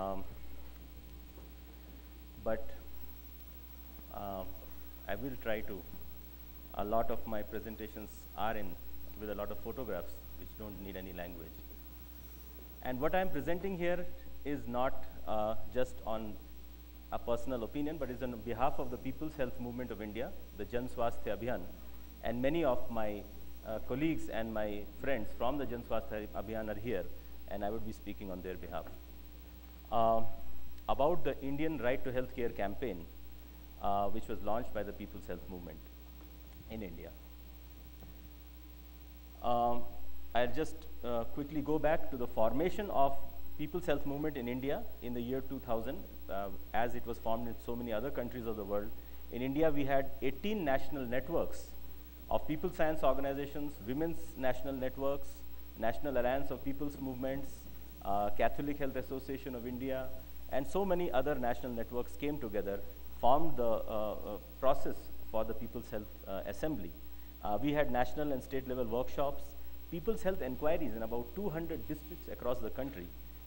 Um, but um, I will try to. A lot of my presentations are in with a lot of photographs which don't need any language. And what I'm presenting here is not uh, just on a personal opinion, but is on behalf of the People's Health Movement of India, the Jan Swasthya Abhiyan, and many of my uh, colleagues and my friends from the Jan Swasthya Abhiyan are here, and I would be speaking on their behalf. Uh, about the Indian Right to Health Care campaign, uh, which was launched by the People's Health Movement in India. Um, I'll just uh, quickly go back to the formation of People's Health Movement in India in the year 2000, uh, as it was formed in so many other countries of the world. In India, we had 18 national networks of people science organizations, women's national networks, National Alliance of People's Movements, uh, Catholic Health Association of India, and so many other national networks came together, formed the uh, uh, process for the People's Health uh, Assembly. Uh, we had national and state level workshops, people's health inquiries in about 200 districts across the country.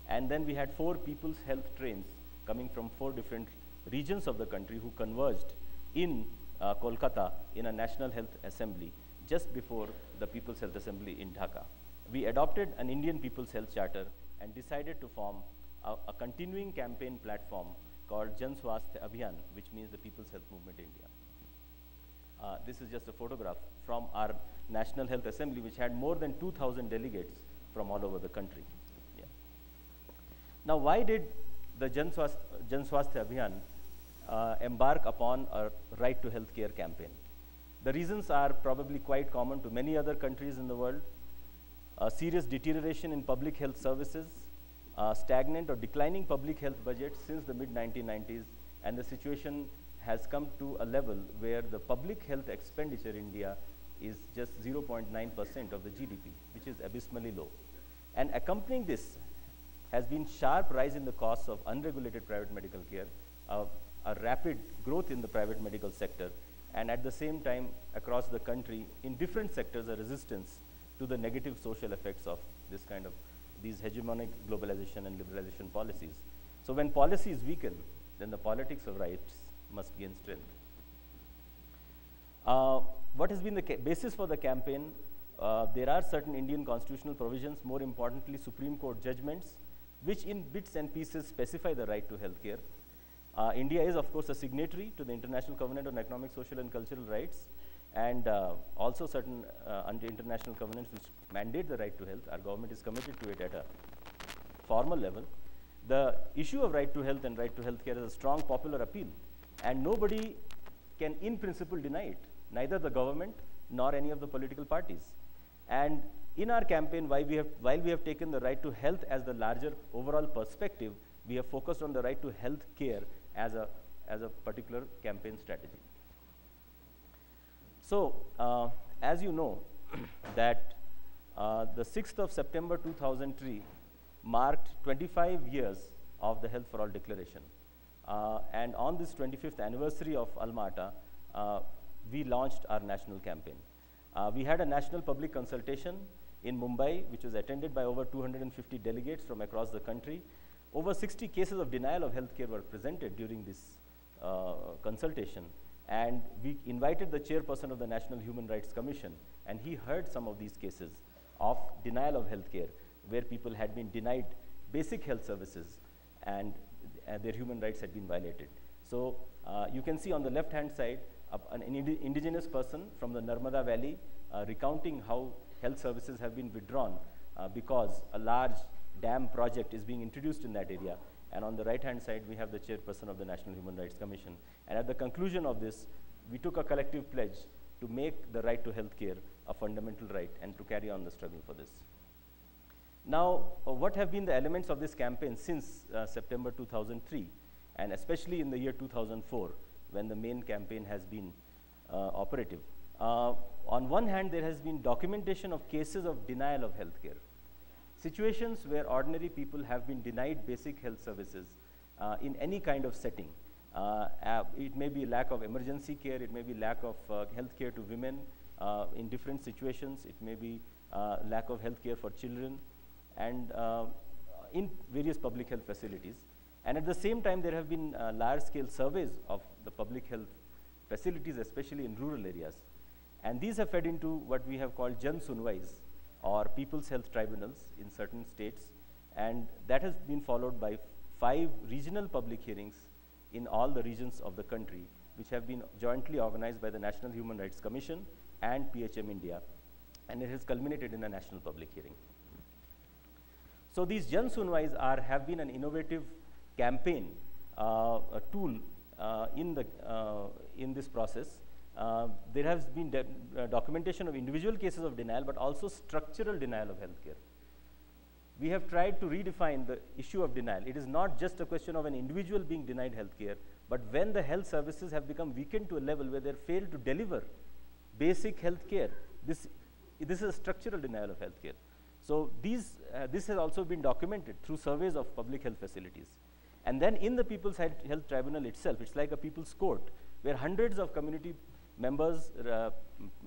And then we had four people's health trains coming from four different regions of the country who converged in uh, Kolkata in a national health assembly just before the People's Health Assembly in Dhaka. We adopted an Indian People's Health Charter and decided to form a, a continuing campaign platform called Jan Swasthya Abhiyan, which means the People's Health Movement India. Uh, this is just a photograph from our National Health Assembly, which had more than 2,000 delegates from all over the country. Yeah. Now, why did the Jan Swasthya, Jan Swasthya Abhiyan uh, embark upon a right to health care campaign? The reasons are probably quite common to many other countries in the world. A serious deterioration in public health services, uh, stagnant or declining public health budgets since the mid 1990s, and the situation has come to a level where the public health expenditure in India is just 0.9% of the GDP, which is abysmally low. And accompanying this has been sharp rise in the costs of unregulated private medical care, uh, a rapid growth in the private medical sector, and at the same time across the country in different sectors a resistance to the negative social effects of this kind of these hegemonic globalization and liberalization policies. So when policies weaken, then the politics of rights must gain strength. Uh, what has been the basis for the campaign? Uh, there are certain Indian constitutional provisions, more importantly Supreme Court judgments, which in bits and pieces specify the right to health care. Uh, India is of course a signatory to the International Covenant on Economic, Social and Cultural Rights and uh, also certain uh, international covenants which mandate the right to health. Our government is committed to it at a formal level. The issue of right to health and right to health care is a strong popular appeal and nobody can in principle deny it, neither the government nor any of the political parties. And in our campaign, while we have, while we have taken the right to health as the larger overall perspective, we have focused on the right to health care as a, as a particular campaign strategy. So, uh, as you know, that uh, the 6th of September 2003 marked 25 years of the Health for All Declaration. Uh, and on this 25th anniversary of Alma Ata, uh, we launched our national campaign. Uh, we had a national public consultation in Mumbai, which was attended by over 250 delegates from across the country. Over 60 cases of denial of healthcare were presented during this uh, consultation. And we invited the chairperson of the National Human Rights Commission, and he heard some of these cases of denial of health care, where people had been denied basic health services and uh, their human rights had been violated. So uh, you can see on the left-hand side, uh, an indi indigenous person from the Narmada Valley uh, recounting how health services have been withdrawn uh, because a large dam project is being introduced in that area. And on the right-hand side, we have the chairperson of the National Human Rights Commission. And at the conclusion of this, we took a collective pledge to make the right to health care a fundamental right and to carry on the struggle for this. Now, uh, what have been the elements of this campaign since uh, September 2003, and especially in the year 2004, when the main campaign has been uh, operative? Uh, on one hand, there has been documentation of cases of denial of health care. Situations where ordinary people have been denied basic health services uh, in any kind of setting. Uh, it may be lack of emergency care, it may be lack of health care to women in different situations, it may be lack of health care for children, and uh, in various public health facilities. And at the same time, there have been uh, large-scale surveys of the public health facilities, especially in rural areas. And these have fed into what we have called Jan Sunwais, or People's Health Tribunals in certain states. And that has been followed by five regional public hearings in all the regions of the country, which have been jointly organized by the National Human Rights Commission and PHM India. And it has culminated in a national public hearing. So these Jan Sunwais are, have been an innovative campaign, uh, a tool uh, in, the, uh, in this process. Uh, there has been uh, documentation of individual cases of denial, but also structural denial of healthcare. We have tried to redefine the issue of denial. It is not just a question of an individual being denied healthcare, but when the health services have become weakened to a level where they fail to deliver basic health care, this, this is a structural denial of health care. So these, uh, this has also been documented through surveys of public health facilities. And then in the People's health Tribunal itself, it's like a people's court, where hundreds of community members, uh,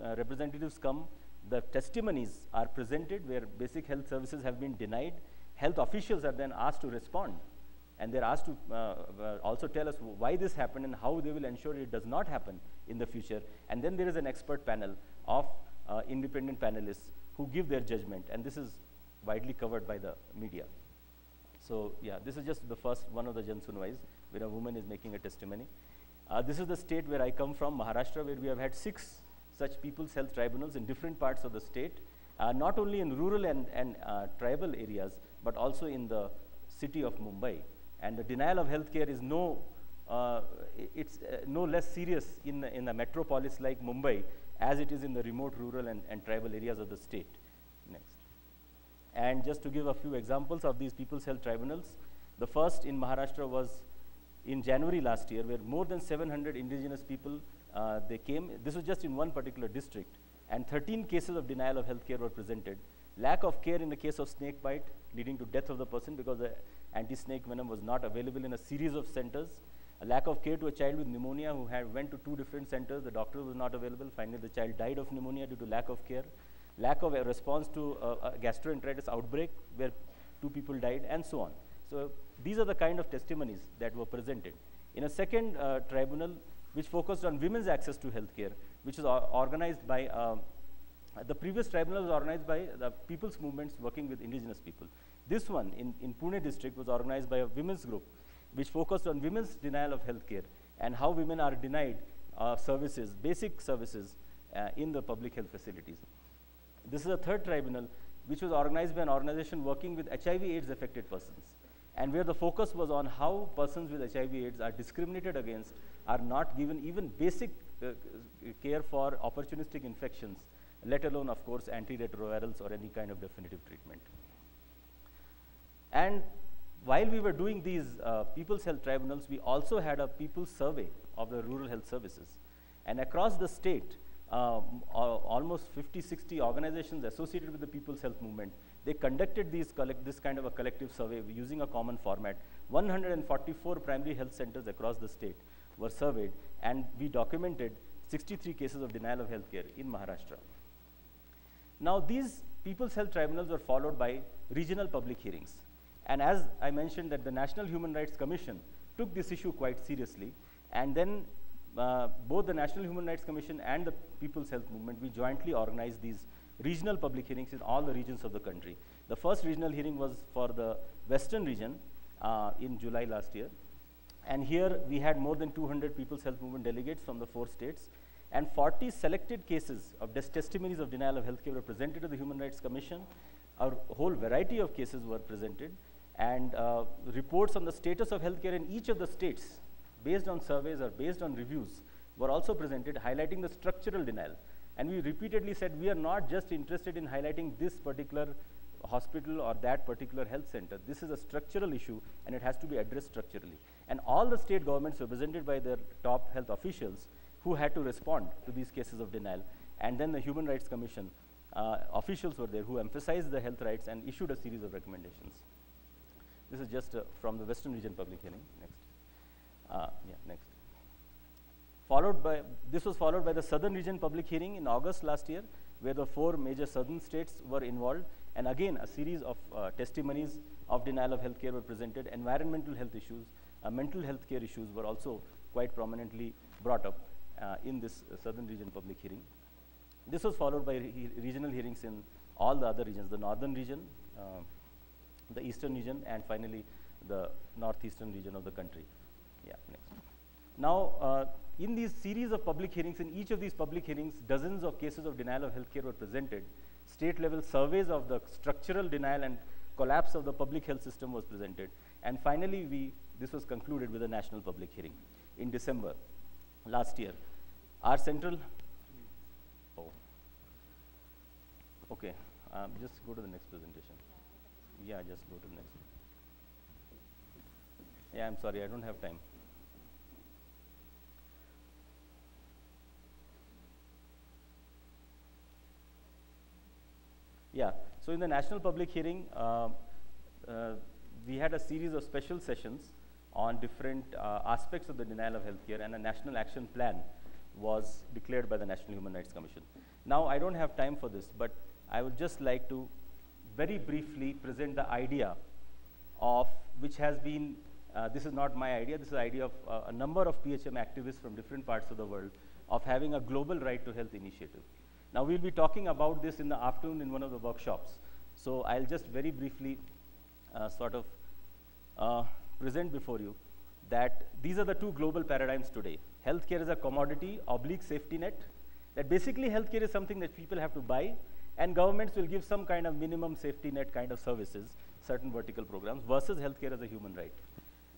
uh, representatives come, the testimonies are presented where basic health services have been denied. Health officials are then asked to respond and they're asked to uh, uh, also tell us why this happened and how they will ensure it does not happen in the future. And then there is an expert panel of uh, independent panelists who give their judgment, and this is widely covered by the media. So yeah, this is just the first one of the Jan Sunwais where a woman is making a testimony. Uh, this is the state where I come from, Maharashtra, where we have had six such people's health tribunals in different parts of the state, uh, not only in rural and, and uh, tribal areas, but also in the city of Mumbai. And the denial of health care is no, uh, it's uh, no less serious in, in a metropolis like Mumbai as it is in the remote rural and, and tribal areas of the state. Next. And just to give a few examples of these people's health tribunals, the first in Maharashtra was in January last year, where more than 700 indigenous people uh, they came. This was just in one particular district, and 13 cases of denial of health care were presented. Lack of care in the case of snake bite, leading to death of the person because the anti-snake venom was not available in a series of centers. A lack of care to a child with pneumonia who had went to two different centers. The doctor was not available. Finally, the child died of pneumonia due to lack of care. Lack of a response to a, a gastroenteritis outbreak where two people died, and so on. So these are the kind of testimonies that were presented. In a second uh, tribunal, which focused on women's access to healthcare, which is organized by, uh, the previous tribunal was organized by the people's movements working with indigenous people. This one in, in Pune district was organized by a women's group, which focused on women's denial of healthcare and how women are denied uh, services, basic services uh, in the public health facilities. This is a third tribunal, which was organized by an organization working with HIV AIDS affected persons and where the focus was on how persons with HIV AIDS are discriminated against, are not given even basic uh, care for opportunistic infections, let alone, of course, antiretrovirals or any kind of definitive treatment. And while we were doing these uh, people's health tribunals, we also had a people's survey of the rural health services. And across the state, um, almost 50, 60 organizations associated with the people's health movement they conducted these this kind of a collective survey using a common format. 144 primary health centers across the state were surveyed, and we documented 63 cases of denial of health care in Maharashtra. Now, these people's health tribunals were followed by regional public hearings. And as I mentioned that the National Human Rights Commission took this issue quite seriously, and then uh, both the National Human Rights Commission and the People's Health Movement, we jointly organized these regional public hearings in all the regions of the country. The first regional hearing was for the western region uh, in July last year. And here we had more than 200 People's Health Movement delegates from the four states. And 40 selected cases of testimonies of denial of healthcare were presented to the Human Rights Commission. A whole variety of cases were presented. And uh, reports on the status of healthcare in each of the states, based on surveys or based on reviews, were also presented, highlighting the structural denial. And we repeatedly said we are not just interested in highlighting this particular hospital or that particular health center. This is a structural issue and it has to be addressed structurally. And all the state governments represented by their top health officials who had to respond to these cases of denial. And then the Human Rights Commission uh, officials were there who emphasized the health rights and issued a series of recommendations. This is just uh, from the Western Region Public Hearing. Next. Uh, yeah, next. Followed by, this was followed by the Southern Region public hearing in August last year, where the four major southern states were involved. And again, a series of uh, testimonies of denial of healthcare were presented. Environmental health issues, uh, mental health care issues were also quite prominently brought up uh, in this uh, southern region public hearing. This was followed by re regional hearings in all the other regions, the northern region, uh, the eastern region, and finally the northeastern region of the country. Yeah, next. Now, uh, in these series of public hearings, in each of these public hearings, dozens of cases of denial of healthcare were presented. State level surveys of the structural denial and collapse of the public health system was presented. And finally, we, this was concluded with a national public hearing in December last year. Our central, oh, okay, um, just go to the next presentation. Yeah, just go to the next. Yeah, I'm sorry, I don't have time. Yeah, so in the national public hearing, uh, uh, we had a series of special sessions on different uh, aspects of the denial of healthcare and a national action plan was declared by the National Human Rights Commission. Now, I don't have time for this, but I would just like to very briefly present the idea of which has been, uh, this is not my idea, this is the idea of uh, a number of PHM activists from different parts of the world of having a global right to health initiative. Now, we'll be talking about this in the afternoon in one of the workshops. So, I'll just very briefly uh, sort of uh, present before you that these are the two global paradigms today. Healthcare is a commodity, oblique safety net, that basically healthcare is something that people have to buy, and governments will give some kind of minimum safety net kind of services, certain vertical programs, versus healthcare as a human right.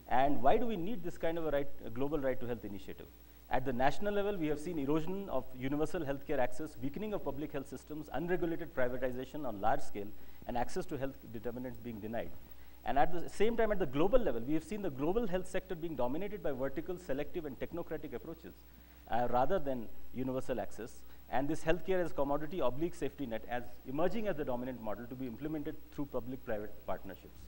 And why do we need this kind of a, right, a global right to health initiative? At the national level, we have seen erosion of universal healthcare access, weakening of public health systems, unregulated privatization on large scale, and access to health determinants being denied. And at the same time, at the global level, we have seen the global health sector being dominated by vertical, selective, and technocratic approaches uh, rather than universal access. And this healthcare as commodity oblique safety net as emerging as the dominant model to be implemented through public-private partnerships.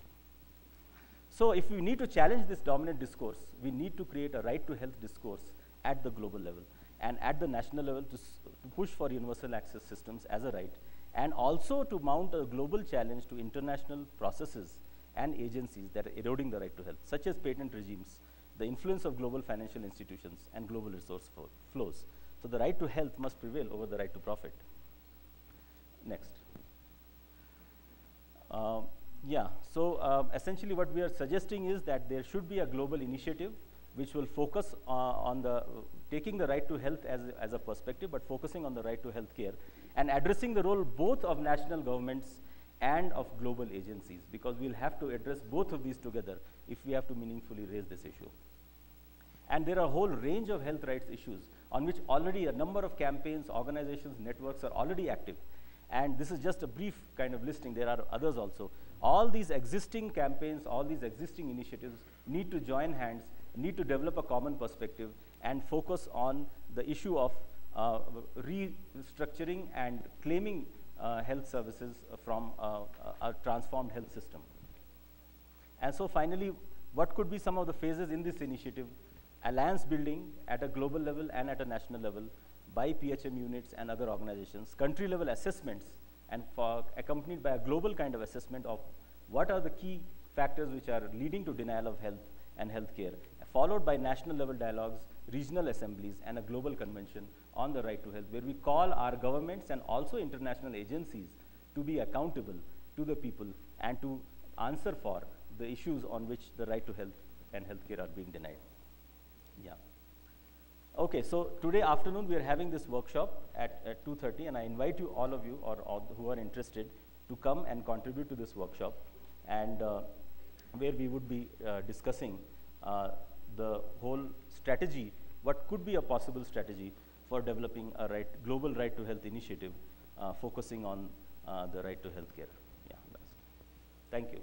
So if we need to challenge this dominant discourse, we need to create a right to health discourse at the global level and at the national level to, to push for universal access systems as a right and also to mount a global challenge to international processes and agencies that are eroding the right to health, such as patent regimes, the influence of global financial institutions, and global resource flows. So the right to health must prevail over the right to profit. Next. Uh, yeah, so uh, essentially what we are suggesting is that there should be a global initiative which will focus uh, on the taking the right to health as, as a perspective, but focusing on the right to health care and addressing the role both of national governments and of global agencies because we'll have to address both of these together if we have to meaningfully raise this issue. And there are a whole range of health rights issues on which already a number of campaigns, organizations, networks are already active. And this is just a brief kind of listing. There are others also. All these existing campaigns, all these existing initiatives need to join hands, need to develop a common perspective and focus on the issue of uh, restructuring and claiming uh, health services from uh, a transformed health system. And so finally, what could be some of the phases in this initiative? Alliance building at a global level and at a national level by PHM units and other organizations, country level assessments and for, accompanied by a global kind of assessment of what are the key factors which are leading to denial of health and healthcare, followed by national level dialogues, regional assemblies, and a global convention on the right to health, where we call our governments and also international agencies to be accountable to the people and to answer for the issues on which the right to health and healthcare are being denied. Yeah. Okay, so today afternoon we are having this workshop at, at 2.30 and I invite you, all of you or, or, who are interested, to come and contribute to this workshop and uh, where we would be uh, discussing uh, the whole strategy, what could be a possible strategy for developing a right, global right to health initiative uh, focusing on uh, the right to health care. Yeah, Thank you.